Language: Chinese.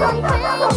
감 사.